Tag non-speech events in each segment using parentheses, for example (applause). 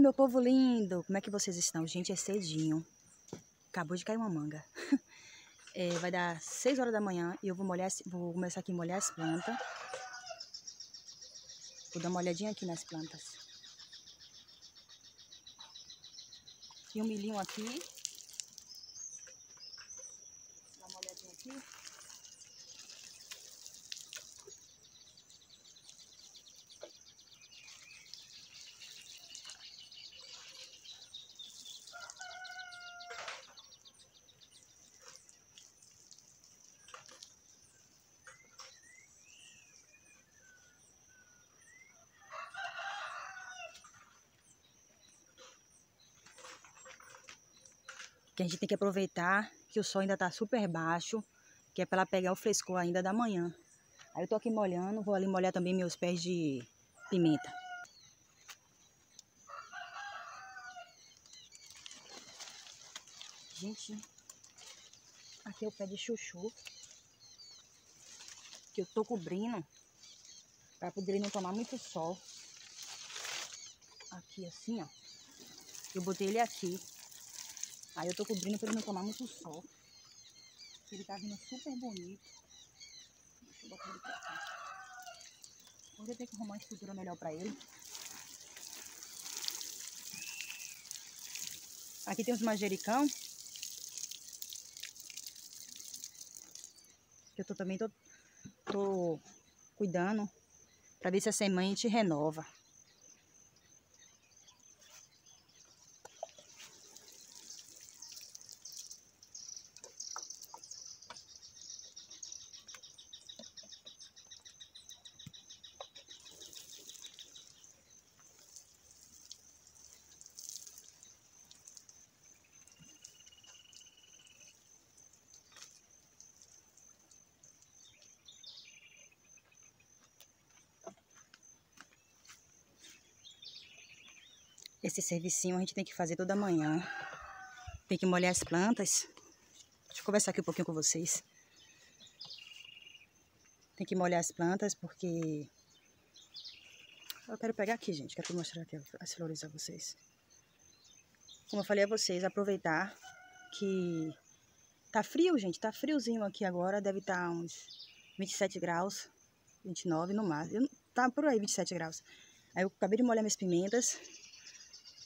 meu povo lindo! Como é que vocês estão? Gente, é cedinho. Acabou de cair uma manga. (laughs) É, vai dar 6 horas da manhã e eu vou molhar, vou começar aqui a molhar as plantas. Vou dar uma olhadinha aqui nas plantas. E um milhinho aqui. Que a gente tem que aproveitar que o sol ainda tá super baixo, que é para pegar o frescor ainda da manhã. Aí eu tô aqui molhando, vou ali molhar também meus pés de pimenta. Gente, aqui é o pé de chuchu, que eu tô cobrindo, para poder não tomar muito sol. Aqui assim, ó. Eu botei ele aqui, Aí eu tô cobrindo pra ele não tomar muito sol. Ele tá vindo super bonito. Deixa eu botar ele pra cá. Hoje eu tenho que arrumar uma estrutura melhor pra ele. Aqui tem os manjericão. Eu tô também tô, tô cuidando pra ver se a semente renova. Esse servicinho a gente tem que fazer toda manhã. Tem que molhar as plantas. Deixa eu conversar aqui um pouquinho com vocês. Tem que molhar as plantas porque... Eu quero pegar aqui, gente. Quero mostrar aqui as flores a vocês. Como eu falei a vocês, aproveitar que tá frio, gente. Tá friozinho aqui agora. Deve estar tá uns 27 graus, 29 no máximo. Tá por aí, 27 graus. Aí eu acabei de molhar minhas pimentas.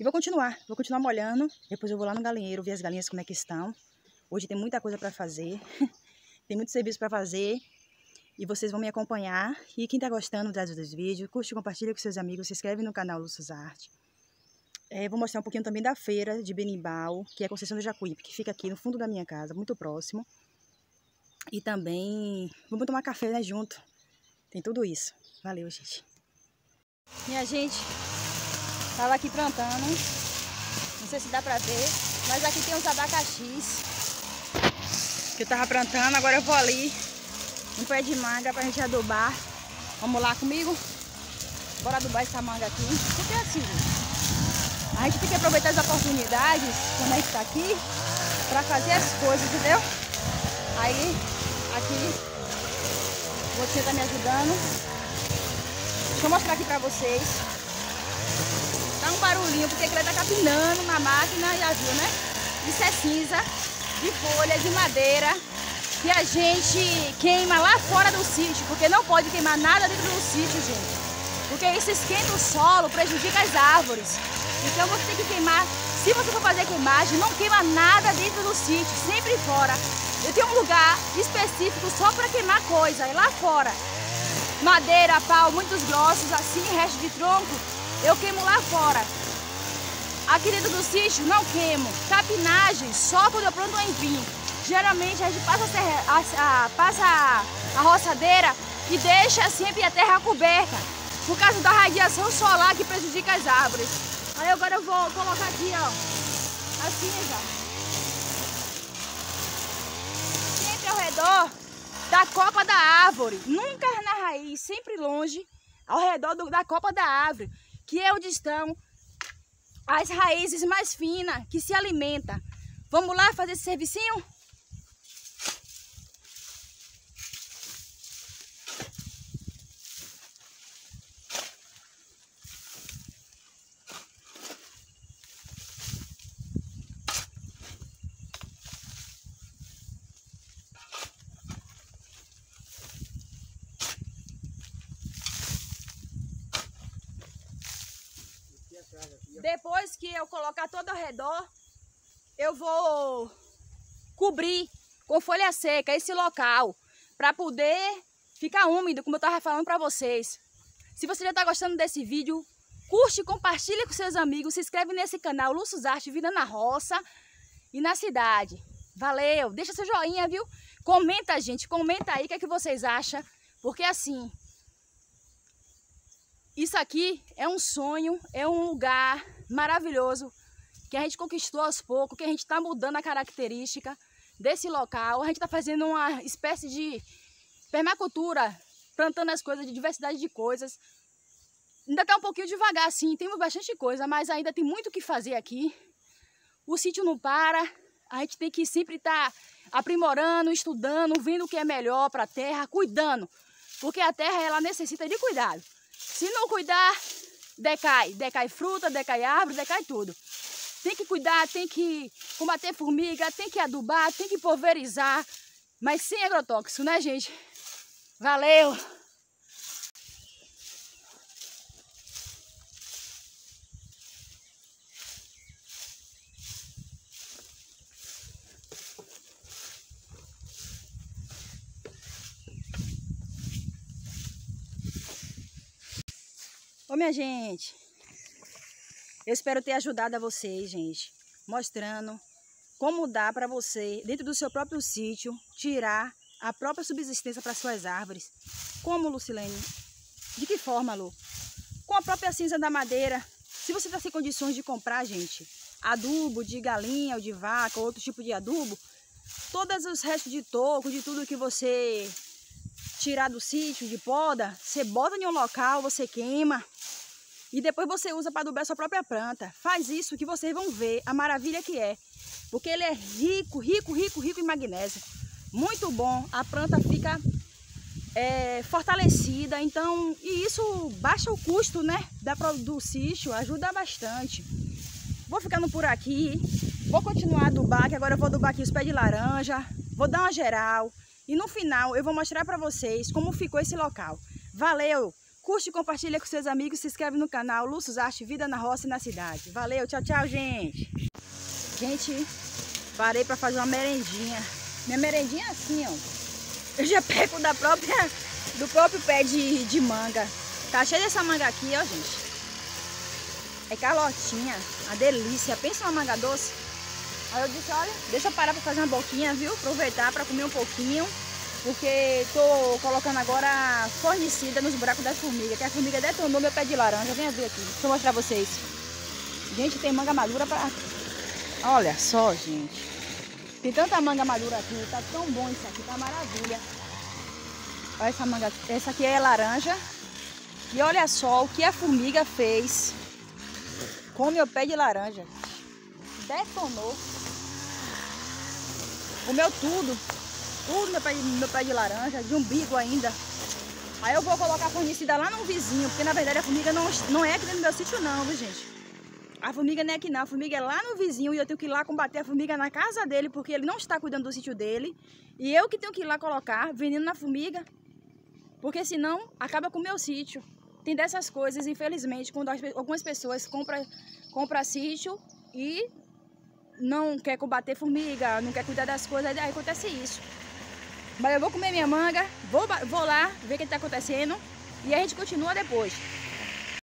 E vou continuar, vou continuar molhando. Depois eu vou lá no galinheiro ver as galinhas como é que estão. Hoje tem muita coisa para fazer. (laughs) tem muito serviço para fazer. E vocês vão me acompanhar. E quem está gostando das, dos vídeos, curte, compartilha com seus amigos, se inscreve no canal Lúcius Arte. É, vou mostrar um pouquinho também da feira de Benimbau, que é a Conceição do Jacuípe, que fica aqui no fundo da minha casa, muito próximo. E também vamos tomar café né, junto. Tem tudo isso. Valeu, gente. Minha gente, Tava aqui plantando. Não sei se dá pra ver. Mas aqui tem uns abacaxis. Que eu tava plantando. Agora eu vou ali. Um pé de manga pra gente adubar. Vamos lá comigo? Bora adubar essa manga aqui. Porque é assim, a gente tem que aproveitar as oportunidades quando a gente tá aqui pra fazer as coisas, entendeu? Aí, aqui, você tá me ajudando. Deixa eu mostrar aqui pra vocês um barulhinho, porque ele tá capinando na máquina, já viu, né? Isso é cinza, de folha, de madeira, que a gente queima lá fora do sítio, porque não pode queimar nada dentro do sítio, gente. Porque isso esquenta o solo, prejudica as árvores. Então você tem que queimar, se você for fazer queimagem, não queima nada dentro do sítio, sempre fora. Eu tenho um lugar específico só para queimar coisa, é lá fora. Madeira, pau, muitos grossos, assim, resto de tronco, eu queimo lá fora. Aqui dentro do sítio não queimo. Capinagem só quando eu planto um empim. Geralmente a gente passa a, terra, a, a, passa a roçadeira e deixa sempre a terra coberta. Por causa da radiação solar que prejudica as árvores. Aí agora eu vou colocar aqui, ó. Assim já. Sempre ao redor da copa da árvore. Nunca na raiz, sempre longe, ao redor do, da copa da árvore que é onde estão as raízes mais finas que se alimentam. Vamos lá fazer esse servicinho? Depois que eu colocar todo ao redor, eu vou cobrir com folha seca esse local para poder ficar úmido, como eu estava falando para vocês. Se você já está gostando desse vídeo, curte, compartilha com seus amigos, se inscreve nesse canal Lúcio Arte Vida na Roça e na cidade. Valeu, deixa seu joinha, viu? Comenta, gente, comenta aí o que, é que vocês acham, porque assim, isso aqui é um sonho, é um lugar maravilhoso que a gente conquistou aos poucos, que a gente está mudando a característica desse local. A gente está fazendo uma espécie de permacultura, plantando as coisas de diversidade de coisas. Ainda está um pouquinho devagar, sim, temos bastante coisa, mas ainda tem muito o que fazer aqui. O sítio não para, a gente tem que sempre estar tá aprimorando, estudando, vendo o que é melhor para a terra, cuidando. Porque a terra ela necessita de cuidado. Se não cuidar, decai. Decai fruta, decai árvore, decai tudo. Tem que cuidar, tem que combater formiga, tem que adubar, tem que pulverizar. Mas sem agrotóxico, né, gente? Valeu! Ô minha gente, eu espero ter ajudado a vocês, gente, mostrando como dá para você, dentro do seu próprio sítio, tirar a própria subsistência para suas árvores. Como, Lucilene? De que forma, Lu? Com a própria cinza da madeira. Se você está sem condições de comprar, gente, adubo de galinha ou de vaca, ou outro tipo de adubo, todos os restos de toco, de tudo que você tirar do sítio, de poda, você bota em um local, você queima e depois você usa para adubar sua própria planta. Faz isso que vocês vão ver a maravilha que é. Porque ele é rico, rico, rico, rico em magnésio. Muito bom. A planta fica é, fortalecida. Então, e isso baixa o custo né, da, do sítio, ajuda bastante. Vou ficando por aqui. Vou continuar a adubar, que agora eu vou adubar aqui os pés de laranja. Vou dar uma geral. E no final eu vou mostrar para vocês como ficou esse local. Valeu! Curte e compartilha com seus amigos, se inscreve no canal Lúcio Arte Vida na Roça e na Cidade. Valeu, tchau, tchau, gente! Gente, parei para fazer uma merendinha. Minha merendinha é assim, ó. Eu já pego da própria, do próprio pé de, de manga. Tá cheio dessa manga aqui, ó, gente. É calotinha, a delícia. Pensa uma manga doce. Aí eu disse, olha, deixa eu parar para fazer uma boquinha, viu? Aproveitar para comer um pouquinho. Porque tô colocando agora fornecida nos buracos das formigas. Que a formiga detonou meu pé de laranja. Venha ver aqui. Deixa eu mostrar vocês. Gente, tem manga madura para... Olha só, gente. Tem tanta manga madura aqui. Tá tão bom isso aqui. Tá maravilha. Olha essa manga. Essa aqui é laranja. E olha só o que a formiga fez com meu pé de laranja. Detonou. Comeu tudo. Tudo meu pé, meu pé de laranja, de umbigo ainda. Aí eu vou colocar a fornecida lá no vizinho, porque na verdade a formiga não, não é aqui dentro do meu sítio não, viu gente? A formiga não é aqui não, a formiga é lá no vizinho e eu tenho que ir lá combater a formiga na casa dele, porque ele não está cuidando do sítio dele. E eu que tenho que ir lá colocar veneno na formiga, porque senão acaba com o meu sítio. Tem dessas coisas, infelizmente, quando algumas pessoas compram compra sítio e não quer combater formiga, não quer cuidar das coisas, aí acontece isso. Mas eu vou comer minha manga, vou, vou lá ver o que está acontecendo e a gente continua depois.